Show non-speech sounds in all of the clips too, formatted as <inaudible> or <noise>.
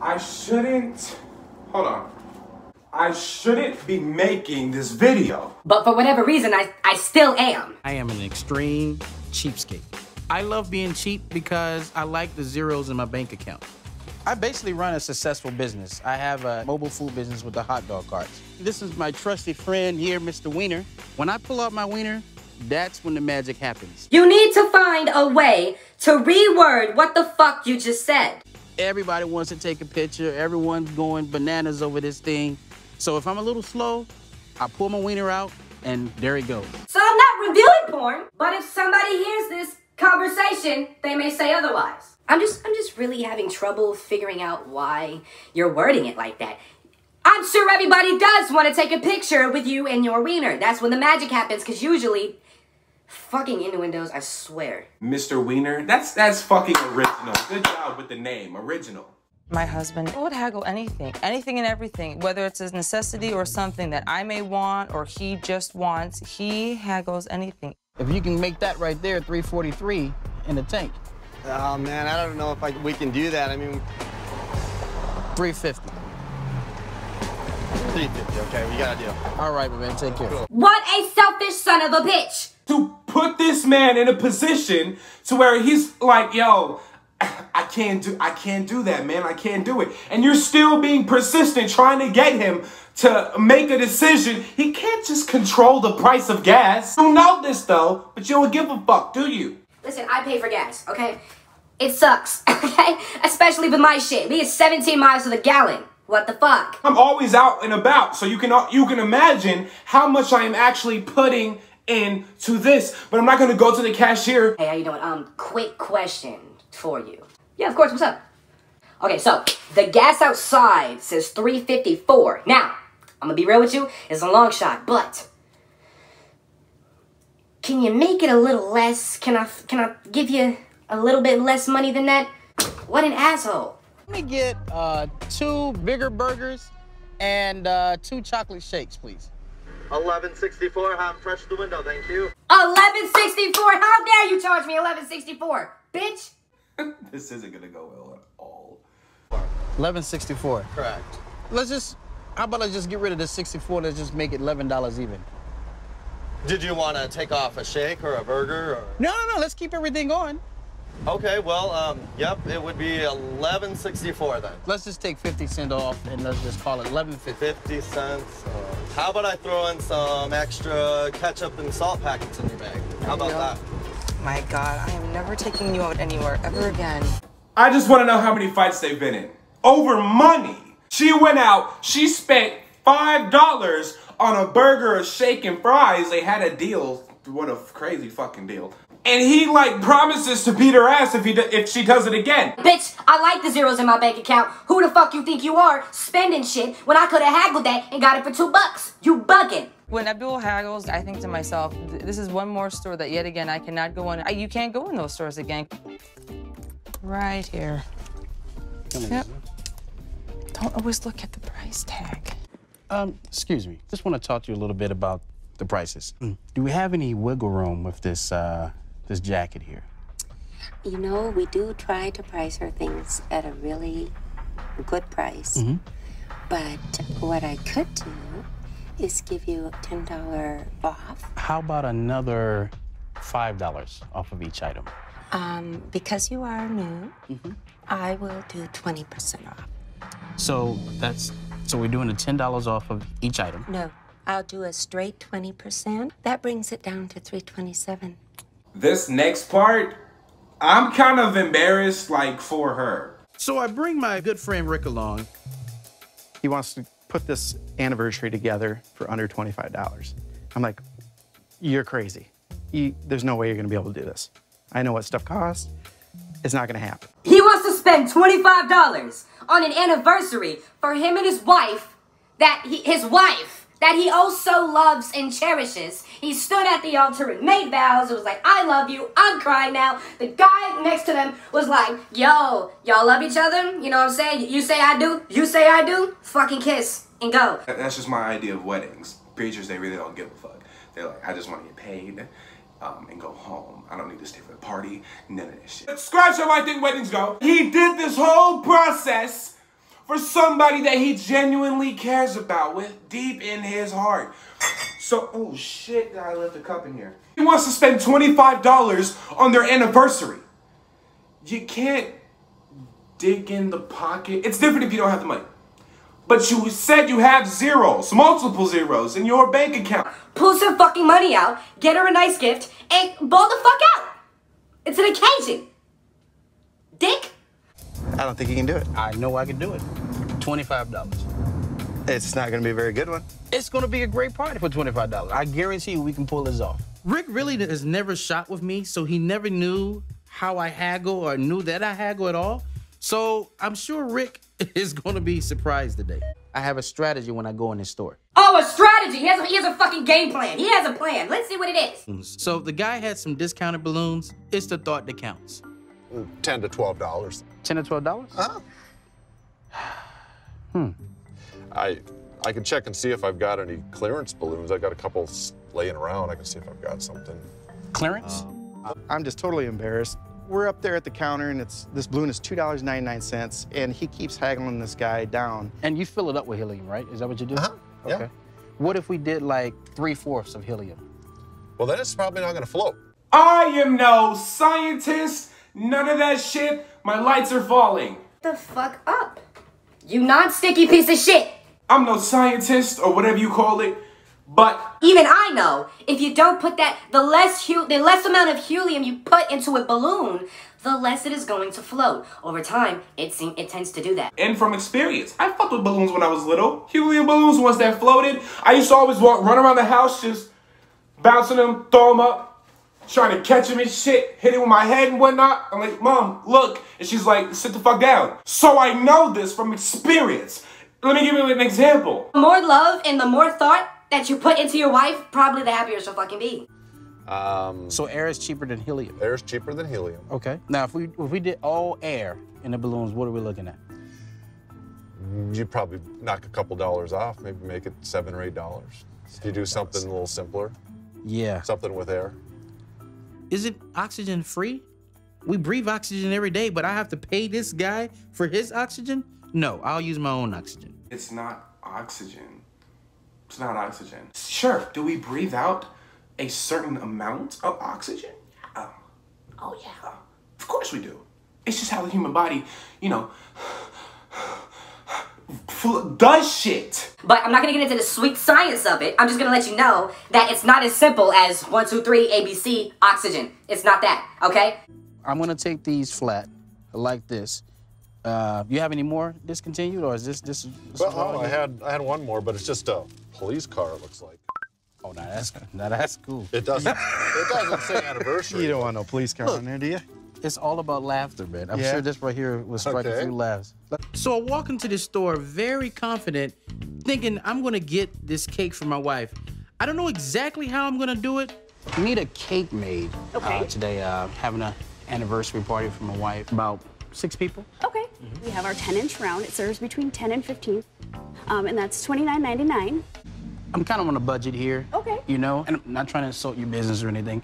I shouldn't. Hold on. I shouldn't be making this video. But for whatever reason, I, I still am. I am an extreme cheapskate. I love being cheap because I like the zeros in my bank account. I basically run a successful business. I have a mobile food business with the hot dog carts. This is my trusted friend here, Mr. Wiener. When I pull out my wiener, that's when the magic happens. You need to find a way to reword what the fuck you just said. Everybody wants to take a picture. Everyone's going bananas over this thing. So if I'm a little slow, I pull my wiener out, and there it goes. So I'm not reviewing porn, but if somebody hears this conversation, they may say otherwise. I'm just I'm just really having trouble figuring out why you're wording it like that. I'm sure everybody does want to take a picture with you and your wiener. That's when the magic happens, because usually fucking innuendos, I swear. Mr. Wiener, that's that's fucking original. Good job with the name, original. My husband would haggle anything, anything and everything, whether it's a necessity or something that I may want or he just wants. He haggles anything. If you can make that right there, 343 in the tank. Oh man, I don't know if I, we can do that. I mean, 350. 350. Okay, we got a deal. All right, my man, take care. What a selfish son of a bitch! To put this man in a position to where he's like, yo, I can't do I can't do that, man. I can't do it. And you're still being persistent trying to get him to make a decision. He can't just control the price of gas. You know this though, but you don't give a fuck, do you? Listen, I pay for gas, okay? It sucks, <laughs> okay? Especially with my shit. We get 17 miles to the gallon. What the fuck? I'm always out and about, so you can you can imagine how much I am actually putting into this. But I'm not gonna go to the cashier. Hey, how you doing? Um, quick question for you. Yeah, of course, what's up? Okay, so the gas outside says 354. Now, I'm gonna be real with you, it's a long shot, but can you make it a little less? Can I can I give you a little bit less money than that? What an asshole. Let me get uh, two bigger burgers and uh, two chocolate shakes, please. 1164. I'm fresh to the window. Thank you. 1164. How dare you charge me 1164, bitch? <laughs> this isn't gonna go well at all. 1164. Correct. Let's just, how about I just get rid of the 64? Let's just make it $11 even. Did you want to take off a shake or a burger or? No, no, no. Let's keep everything on. Okay, well, um, yep, it would be 1164 then. Let's just take 50 cent off and let's just call it 1150. 50 cents. Uh, how about I throw in some extra ketchup and salt packets in your bag? How about that? My God, I am never taking you out anywhere ever again. I just want to know how many fights they've been in. Over money. She went out, she spent $5 on a burger, a shake, and fries. They had a deal. What a crazy fucking deal. And he like promises to beat her ass if he do, if she does it again. Bitch, I like the zeros in my bank account. Who the fuck you think you are spending shit when I could have haggled that and got it for two bucks? You bugging. When Abdul haggles, I think to myself, this is one more store that yet again I cannot go in. I, you can't go in those stores again. Right here. Yep. Don't always look at the price tag. Um, excuse me. Just want to talk to you a little bit about the prices. Do we have any wiggle room with this, uh, this jacket here? You know, we do try to price our things at a really good price. But what I could do is give you a $10 off. How about another $5 off of each item? Um, because you are new, I will do 20% off. So that's, so we're doing the $10 off of each item. No, I'll do a straight 20%. That brings it down to 327. This next part, I'm kind of embarrassed like for her. So I bring my good friend Rick along. he wants to put this anniversary together for under $25. I'm like, you're crazy. You, there's no way you're gonna be able to do this. I know what stuff costs. It's not gonna happen. He wants to spend $25 on an anniversary for him and his wife that he, his wife that he also loves and cherishes. He stood at the altar and made vows. It was like, I love you. I'm crying now. The guy next to them was like, yo, y'all love each other? You know what I'm saying? You say I do. You say I do. Fucking kiss and go. That's just my idea of weddings. Preachers, they really don't give a fuck. They're like, I just want to get paid um, and go home. I don't need to stay for the party. None of this shit. Scratch to how I think weddings go. He did this whole process for somebody that he genuinely cares about with deep in his heart. So, oh shit, I left a cup in here. He wants to spend $25 on their anniversary. You can't dig in the pocket. It's different if you don't have the money. But you said you have zeros, multiple zeros in your bank account. Pull some fucking money out, get her a nice gift, and ball the fuck out. It's an occasion. Dick? I don't think you can do it. I know I can do it. $25. It's not going to be a very good one. It's gonna be a great party for $25. I guarantee you we can pull this off. Rick really has never shot with me, so he never knew how I haggle or knew that I haggle at all. So I'm sure Rick <laughs> is gonna be surprised today. I have a strategy when I go in this store. Oh, a strategy. He has a, he has a fucking game plan. He has a plan. Let's see what it is. So the guy had some discounted balloons. It's the thought that counts. 10 to 12 dollars. 10 to 12 dollars? Uh-huh. Hmm. I I can check and see if I've got any clearance balloons. I've got a couple laying around. I can see if I've got something. Clearance? I'm just totally embarrassed. We're up there at the counter, and it's this balloon is two dollars ninety nine cents, and he keeps haggling this guy down. And you fill it up with helium, right? Is that what you do? Uh-huh, yeah. What if we did like three fourths of helium? Well, then it's probably not going to float. I am no scientist. None of that shit. My lights are falling. The fuck up. You non-sticky piece of shit. I'm no scientist or whatever you call it, but Even I know if you don't put that the less hu- the less amount of helium you put into a balloon, the less it is going to float. Over time, it seem it tends to do that. and from experience, I fucked with balloons when I was little. Helium balloons, ones that floated. I used to always walk, run around the house, just bouncing them, throw them up, trying to catch them and shit, hit it with my head and whatnot. I'm like, Mom, look. And she's like, sit the fuck down. So I know this from experience. Let me give you an example. The more love and the more thought that you put into your wife, probably the happier she'll fucking be. Um, So air is cheaper than helium. air's cheaper than helium. Okay. Now, if we if we did all air in the balloons, what are we looking at? You'd probably knock a couple dollars off, maybe make it seven or eight dollars. If you do something a little simpler, Yeah. something with air. Is it oxygen free? We breathe oxygen every day, but I have to pay this guy for his oxygen? No, I'll use my own oxygen. It's not oxygen. It's not oxygen. Sure, do we breathe out a certain amount of oxygen? Oh, oh yeah. Of course we do. It's just how the human body, you know, fl- does shit. But I'm not gonna get into the sweet science of it. I'm just gonna let you know that it's not as simple as one, two, three, ABC, oxygen. It's not that, okay? I'm gonna take these flat, like this. Uh, you have any more discontinued, or is this this? this Well, oh, I had I had one more, but it's just a police car. It looks like. Oh, now that's now that's cool. It doesn't. it doesn't say <laughs> anniversary. You don't want no police car on there, do you? It's all about laughter, man. I'm Yeah. sure this right here will strike a few laughs. So I walk into the store very confident, thinking I'm gonna get this cake for my wife. I don't know exactly how I'm gonna do it. I need a cake made Okay. uh, today. Uh, having an anniversary party for my wife. About six people. Okay. We have our 10 inch round. It serves between 10 and 15. Um, and that's $29.99. I'm kind of on a budget here. Okay. You know, and I'm not trying to insult your business or anything,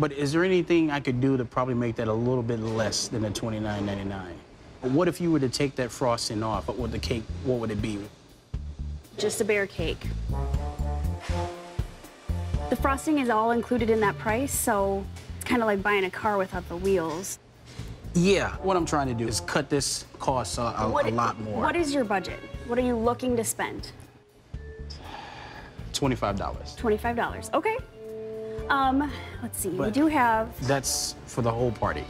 but is there anything I could do to probably make that a little bit less than the $29.99? What if you were to take that frosting off? What would the cake? What would it be? Just a bare cake. The frosting is all included in that price, so it's kind of like buying a car without the wheels. Yeah. What I'm trying to do is cut this cost a, a, What- a lot more. What is your budget? What are you looking to spend? Twenty-five dollars. $25. Okay. Um, let's see. we do have That's for the whole party.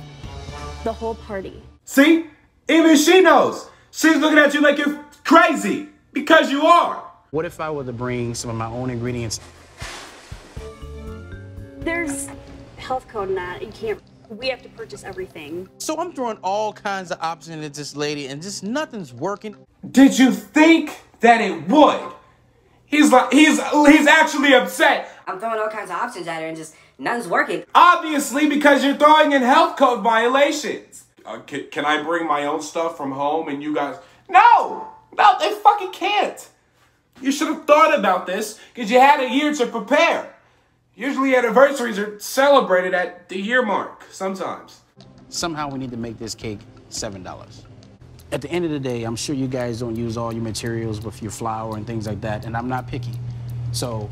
the whole party. See? Even she knows. She's looking at you like you're crazy because you are. What if I were to bring some of my own ingredients? There's health code in that. You can't, we have to purchase everything. So I'm throwing all kinds of options at this lady, and just nothing's working. Did you think that it would? He's like he's he's actually upset. I'm throwing all kinds of options at her and just nothing's working. Obviously, because you're throwing in health code violations. Uh, can, can I bring my own stuff from home and you guys? No! No, they fucking can't. You should have thought about this because you had a year to prepare. Usually, anniversaries are celebrated at the year mark sometimes. Somehow we need to make this cake seven dollars. At the end of the day, I'm sure you guys don't use all your materials with your flour and things like that, and I'm not picky. So,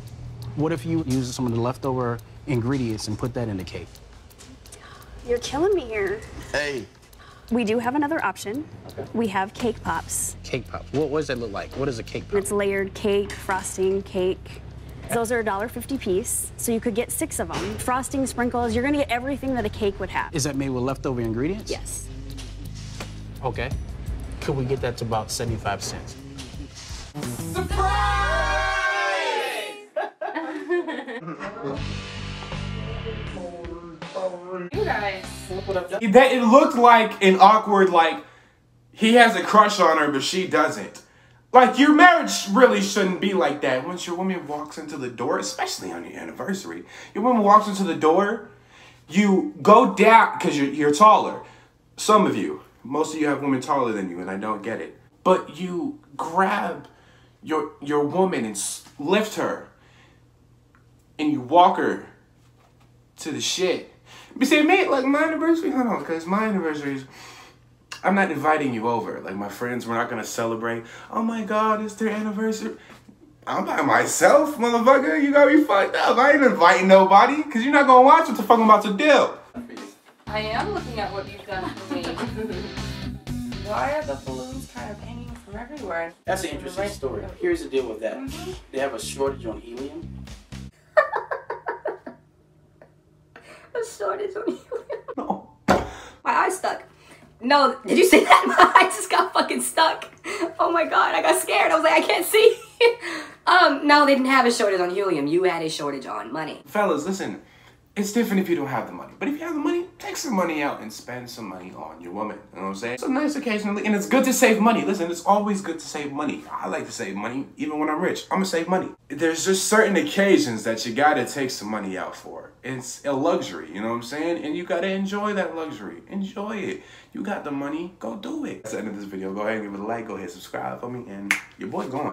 what if you use some of the leftover ingredients and put that in the cake? You're killing me here. Hey, We do have another option. We have cake pops. Cake pops. What, what does that look like? What is a cake pop? It's layered cake, frosting, cake. Those are $1.50 piece, so you could get six of them. Frosting, sprinkles, you're gonna get everything that a cake would have. Is that made with leftover ingredients? Yes. Okay. Could we get that to about 75 cents? You guys. That it looked like an awkward like he has a crush on her but she doesn't. Like your marriage really shouldn't be like that. Once your woman walks into the door, especially on your anniversary, your woman walks into the door, you go down because you're you're taller. Some of you, most of you have women taller than you, and I don't get it. But you grab your your woman and lift her, and you walk her to the shit. You say, mate, like my anniversary, hold on, because my anniversary is. I'm not inviting you over. Like my friends, we're not gonna celebrate. Oh my god, it's their anniversary. I'm by myself, motherfucker. You gotta be fucked up. I ain't inviting nobody, cause you're not gonna watch what the fuck I'm about to do. I am looking at what you've done for me. <laughs> Why are the balloons kind of hanging from everywhere? That's an interesting story. Here's the deal with that. Mm-hmm. They have a shortage on helium. A shortage on you. My eye's stuck. No, did you see that? <laughs> My eye just got fucking stuck. Oh my god, I got scared. I was like, I can't see. <laughs> um, no, they didn't have a shortage on helium. You had a shortage on money. Fellas, listen. It's different if you don't have the money. But if you have the money, take some money out and spend some money on your woman. You know what I'm saying? A nice occasionally, and it's good to save money. Listen, it's always good to save money. I like to save money, even when I'm rich. I'm gonna save money. There's just certain occasions that you gotta take some money out for. It's a luxury, you know what I'm saying? And you gotta enjoy that luxury. Enjoy it. You got the money, go do it. That's the end of this video. Go ahead and give it a like, go ahead subscribe for me, and your boy going.